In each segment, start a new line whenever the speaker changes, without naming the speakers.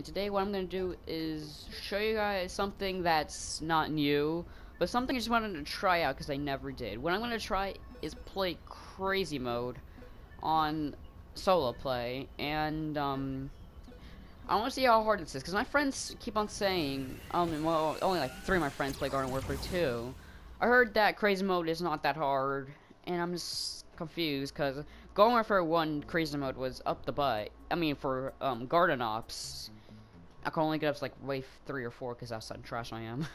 and today what I'm gonna do is show you guys something that's not new, but something I just wanted to try out because I never did. What I'm gonna try is play crazy mode on solo play, and um, I want to see how hard this is because my friends keep on saying, um, well, only like three of my friends play Garden Warfare 2. I heard that crazy mode is not that hard, and I'm just confused because Garden Warfare 1 crazy mode was up the butt. I mean, for um, Garden Ops, I can only get up to like wave 3 or 4 because that's how trash I am.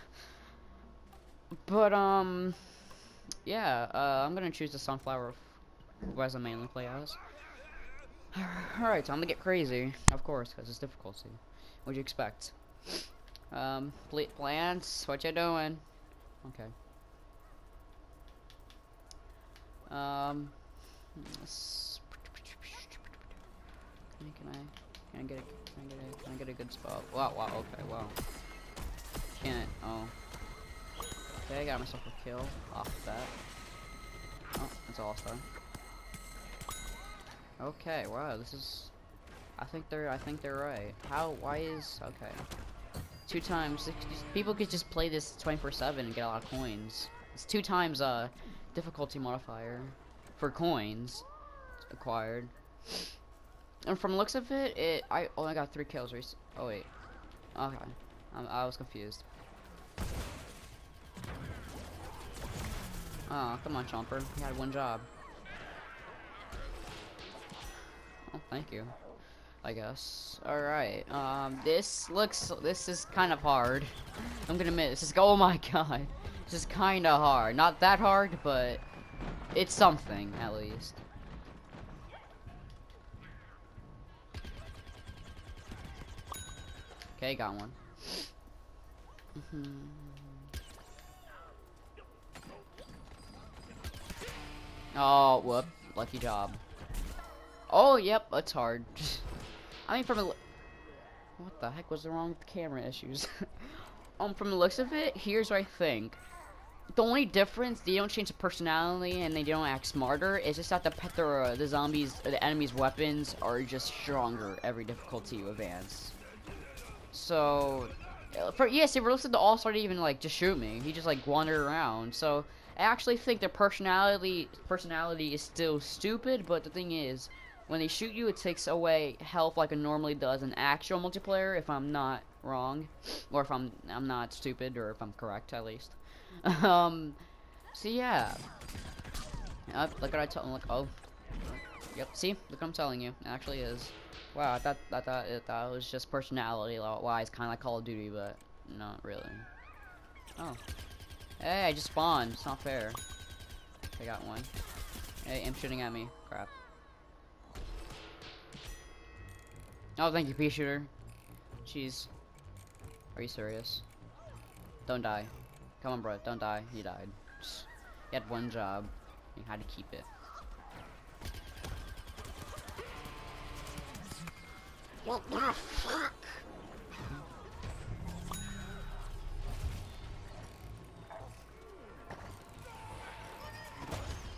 but, um, yeah, uh, I'm gonna choose the Sunflower as I mainly play as. Alright, time to get crazy, of course, because it's difficulty. What'd you expect? Um, plants, what you doing? Okay. Um, can I, can I, get a, can I get a, can I get a good spot? Wow, wow, okay, wow. Can't, oh. Okay, I got myself a kill off of that. Oh, that's awesome. Okay, wow, this is, I think they're, I think they're right. How, why is, okay. Two times, people could just play this 24-7 and get a lot of coins. It's two times, uh, difficulty modifier for coins acquired. And from looks of it, it I only got three kills. Oh wait, okay, I was confused. Oh, come on, Chomper. You had one job. Oh, thank you. I guess. Alright, um, this looks, this is kind of hard. I'm gonna admit, this is, oh my god. This is kind of hard. Not that hard, but it's something, at least. Okay, got one. Mm-hmm. oh, whoop. Lucky job. Oh, yep, that's hard. I mean, from a... What the heck was the wrong with the camera issues? um, from the looks of it, here's what I think the only difference, they don't change the personality and they don't act smarter. It's just that the the, uh, the zombies, the enemy's weapons are just stronger every difficulty you advance. So, uh, for yes, if we're listening to All Star, even like just shoot me. He just like wandered around. So I actually think their personality personality is still stupid. But the thing is, when they shoot you, it takes away health like it normally does in actual multiplayer. If I'm not wrong, or if I'm I'm not stupid, or if I'm correct at least. um, so yeah. Yep, look what I told. Look, oh, yep. See, look what I'm telling you. It actually is. Wow, I thought I thought it, that was just personality wise, kind of like Call of Duty, but not really. Oh, hey, I just spawned. It's not fair. I got one. Hey, I'm shooting at me. Crap. Oh, thank you, pea shooter. Jeez. Are you serious? Don't die. Come on, bro. Don't die. He died. He had one job. He had to keep it. What the fuck?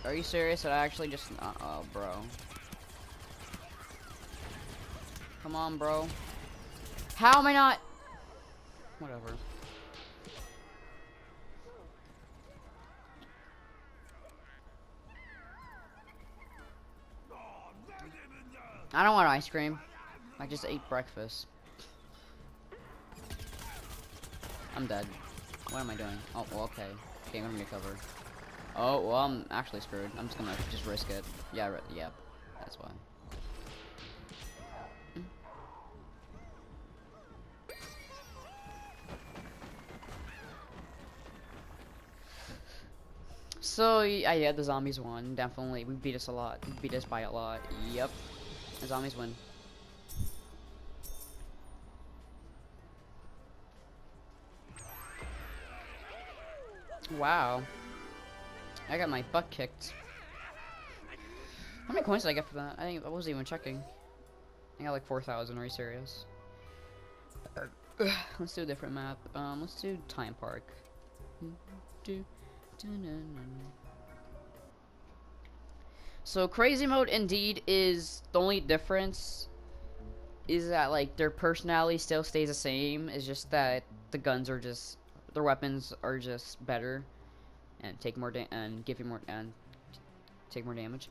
Are you serious? That I actually just... Uh oh, bro. Come on, bro. How am I not... Whatever. I don't want ice cream. I just ate breakfast. I'm dead. What am I doing? Oh, well, okay. Okay, I'm gonna recover. Oh, well, I'm actually screwed. I'm just gonna just risk it. Yeah, yep. That's why. So, yeah, yeah, the zombies won. Definitely. We beat us a lot. We beat us by a lot. Yep. The zombies win. Wow. I got my butt kicked. How many coins did I get for that? I think I wasn't even checking. I got like 4,000. Are you serious? let's do a different map. Um, let's do Time Park. So crazy mode indeed is the only difference is that like their personality still stays the same. It's just that the guns are just their weapons are just better and take more and give you more and take more damage.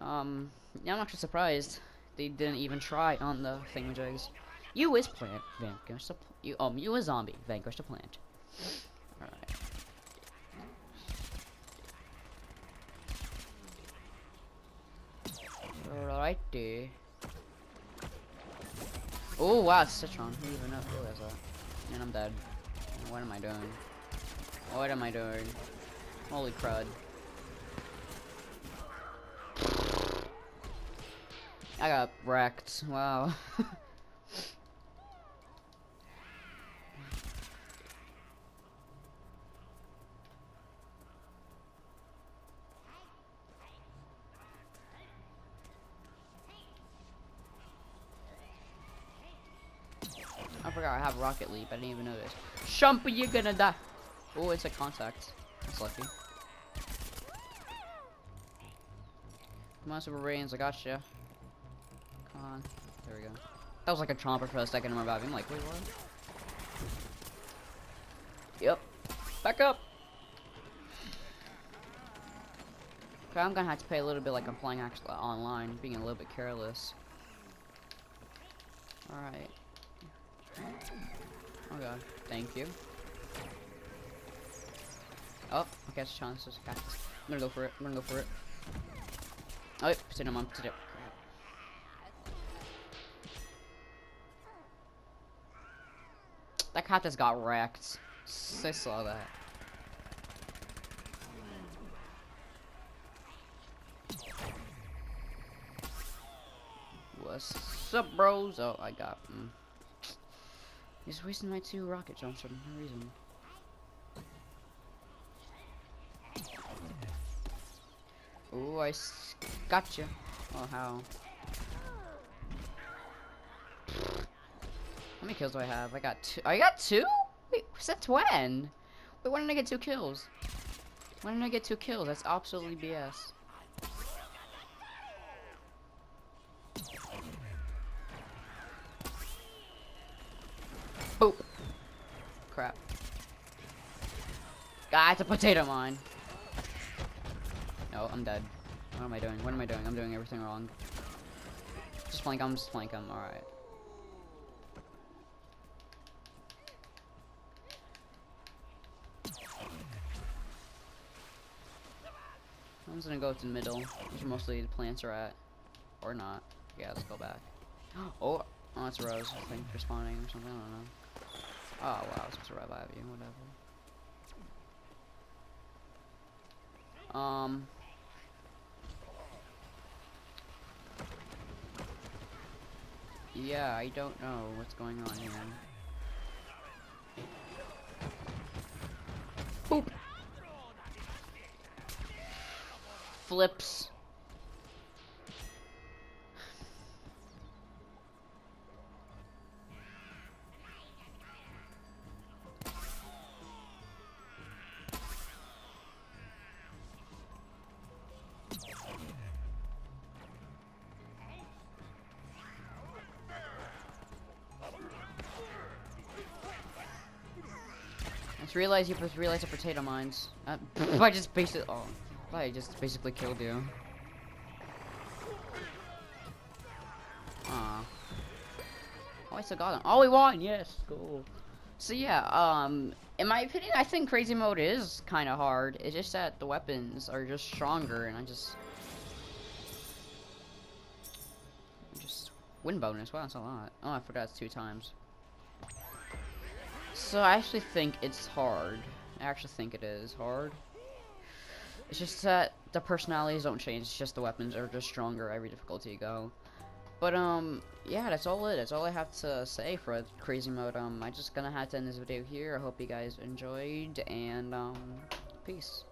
Um, yeah, I'm actually surprised they didn't even try on the thingamajigs. You is plant, vanquish the you um you is zombie, vanquish the plant. All right. Alrighty. Oh wow, Citron. Who even know who is that? And I'm dead. What am I doing? What am I doing? Holy crud. I got wrecked. Wow. have Rocket Leap. I didn't even notice. Shumpa, you're gonna die. Oh, it's a contact. That's lucky. Come on, Super Brainz. I got you. Come on. There we go. That was like a chomper for a second in my body. I'm like, wait, what? Yep. Back up. Okay, I'm gonna have to pay a little bit like I'm playing actually online, being a little bit careless. Alright. Oh god, thank you. Oh, okay, it's chances. I'm gonna go for it. I'm gonna go for it. Oh, wait, potato mom, potato. That cat just got wrecked. I saw that. What's up, bros? Oh, I got. Mm. He's wasting my two rocket jumps for no reason. Oh, I gotcha. Oh, how? How many kills do I have? I got two. I got two? Wait, since when? Wait, when did I get two kills? When did I get two kills? That's absolutely BS. Oh. Crap. Ah, it's a potato mine. No, I'm dead. What am I doing? What am I doing? I'm doing everything wrong. Just flank him, just flank him. Alright. I'm just gonna go to the middle, which mostly the plants are at. Or not. Yeah, let's go back. Oh, oh, it's Rose. I think respawning or something. I don't know. Oh wow, I was supposed to revive you. Whatever. Um. Yeah, I don't know what's going on here. Boop. Flips. Just realized you just realized the potato mines. Uh, I just basically, oh, I just basically killed you. Oh, I still got him. Oh, we won! Yes, cool. So yeah, um, in my opinion, I think crazy mode is kind of hard. It's just that the weapons are just stronger, and I just, just win bonus. Wow, that's a lot. Oh, I forgot it's two times. So I actually think it's hard. I actually think it is hard. It's just that the personalities don't change. It's just the weapons are just stronger every difficulty you go. But um, yeah, that's all it. That's all I have to say for crazy mode. Um, I'm just gonna have to end this video here. I hope you guys enjoyed, and um, peace.